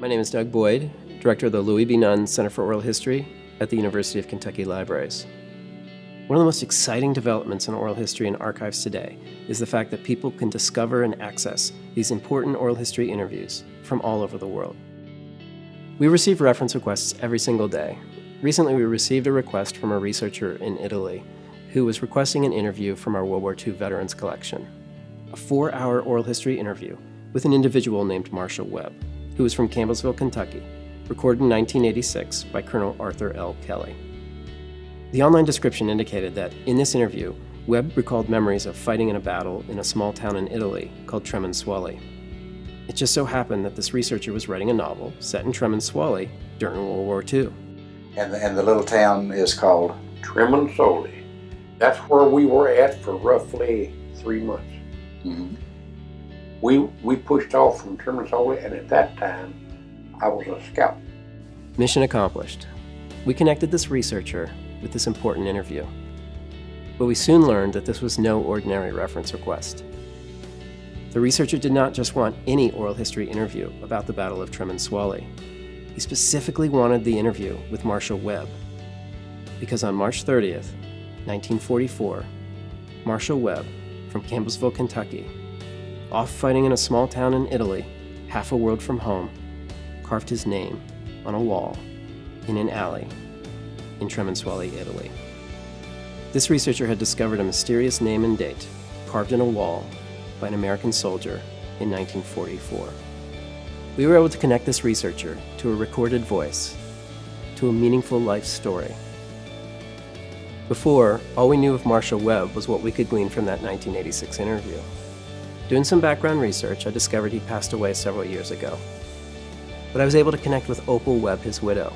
My name is Doug Boyd, Director of the Louie B. Nunn Center for Oral History at the University of Kentucky Libraries. One of the most exciting developments in oral history and archives today is the fact that people can discover and access these important oral history interviews from all over the world. We receive reference requests every single day. Recently, we received a request from a researcher in Italy who was requesting an interview from our World War II Veterans Collection. A four hour oral history interview with an individual named Marshall Webb, who was from Campbellsville, Kentucky, recorded in 1986 by Colonel Arthur L. Kelly. The online description indicated that in this interview, Webb recalled memories of fighting in a battle in a small town in Italy called Tremensuoli. It just so happened that this researcher was writing a novel set in Tremensuoli during World War II. And the, and the little town is called? Tremensuoli. That's where we were at for roughly three months. Mhm. We, we pushed off from Tremensuoli, and at that time, I was a scout. Mission accomplished. We connected this researcher with this important interview. But we soon learned that this was no ordinary reference request. The researcher did not just want any oral history interview about the Battle of Tremensuoli. He specifically wanted the interview with Marshall Webb. Because on March 30th, 1944, Marshall Webb from Campbellsville, Kentucky, off fighting in a small town in Italy, half a world from home, carved his name on a wall in an alley in Tremensuoli, Italy. This researcher had discovered a mysterious name and date carved in a wall by an American soldier in 1944. We were able to connect this researcher to a recorded voice, to a meaningful life story. Before, all we knew of Marshall Webb was what we could glean from that 1986 interview. Doing some background research, I discovered he passed away several years ago. But I was able to connect with Opal Webb, his widow.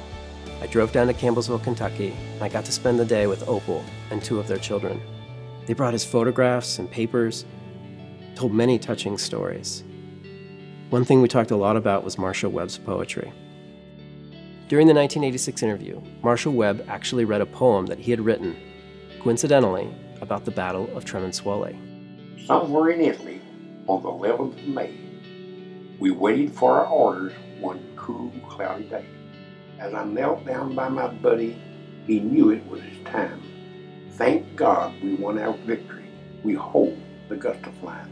I drove down to Campbellsville, Kentucky, and I got to spend the day with Opal and two of their children. They brought his photographs and papers, told many touching stories. One thing we talked a lot about was Marshall Webb's poetry. During the 1986 interview, Marshall Webb actually read a poem that he had written, coincidentally, about the Battle of Tremensuoli. Somewhere in Italy, on the 11th of May, we waited for our orders one cool, cloudy day. As I knelt down by my buddy, he knew it was his time. Thank God we won our victory. We hold the Gustav line.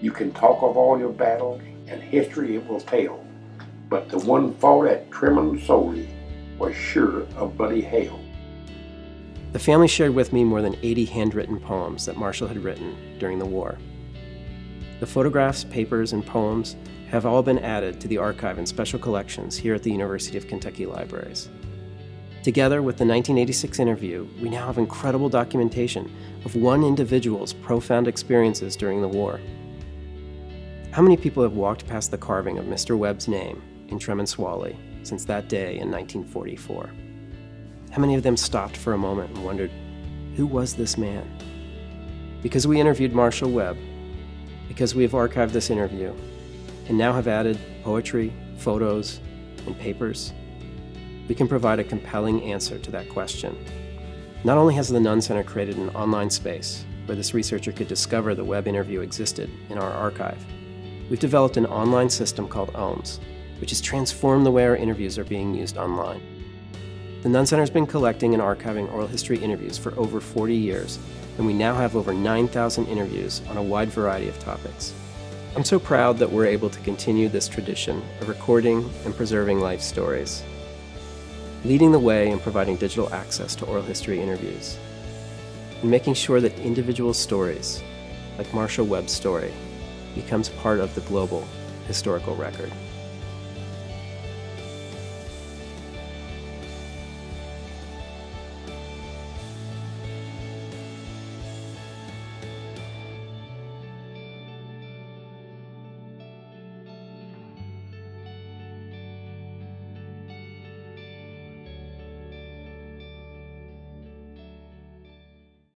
You can talk of all your battles, and history it will tell, but the one fought at Tremensuoli was sure a bloody hell. The family shared with me more than 80 handwritten poems that Marshall had written during the war. The photographs, papers, and poems have all been added to the archive and special collections here at the University of Kentucky Libraries. Together with the 1986 interview, we now have incredible documentation of one individual's profound experiences during the war. How many people have walked past the carving of Mr. Webb's name in Tremensuoli since that day in 1944? How many of them stopped for a moment and wondered, who was this man? Because we interviewed Marshall Webb, because we have archived this interview, and now have added poetry, photos, and papers, we can provide a compelling answer to that question. Not only has the Nunn Center created an online space where this researcher could discover the Webb interview existed in our archive, we've developed an online system called OHMS, which has transformed the way our interviews are being used online. The Nunn Center has been collecting and archiving oral history interviews for over 40 years, and we now have over 9,000 interviews on a wide variety of topics. I'm so proud that we're able to continue this tradition of recording and preserving life stories, leading the way in providing digital access to oral history interviews, and making sure that individual stories, like Marshall Webb's story, becomes part of the global historical record.